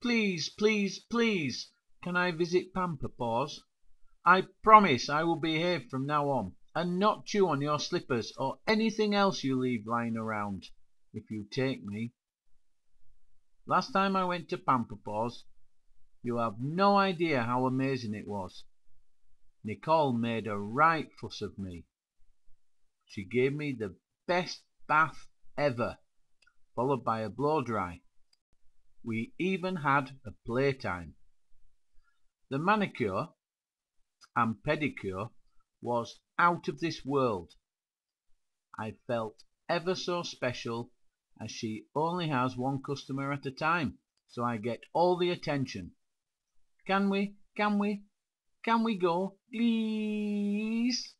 Please, please, please, can I visit Pamperpawz? I promise I will behave from now on, and not chew on your slippers or anything else you leave lying around, if you take me. Last time I went to Pamperpawz you have no idea how amazing it was. Nicole made a right fuss of me. She gave me the best bath ever, followed by a blow dry. We even had a playtime. The manicure and pedicure was out of this world. I felt ever so special as she only has one customer at a time, so I get all the attention. Can we, can we, can we go, please?